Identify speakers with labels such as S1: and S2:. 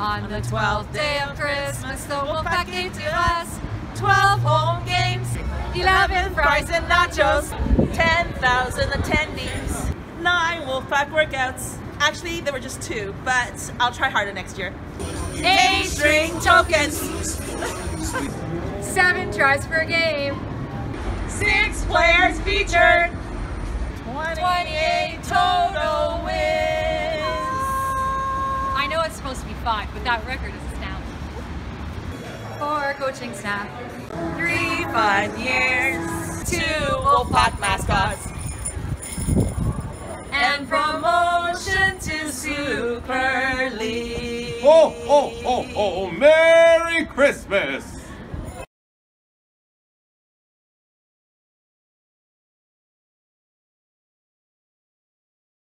S1: On the 12th day of Christmas, the Wolfpack gave to us. 12 home games, 11 fries and nachos,
S2: 10,000 attendees, 9 Wolfpack workouts. Actually, there were just two, but I'll try harder next year.
S1: 8 string tokens, 7 tries per game,
S2: 6 players featured,
S1: 5, but that record is astounding. 4 coaching staff,
S2: 3 fun years, 2 Wolfpack mascots, and promotion to Super League.
S3: Oh, oh, oh, ho! Merry Christmas!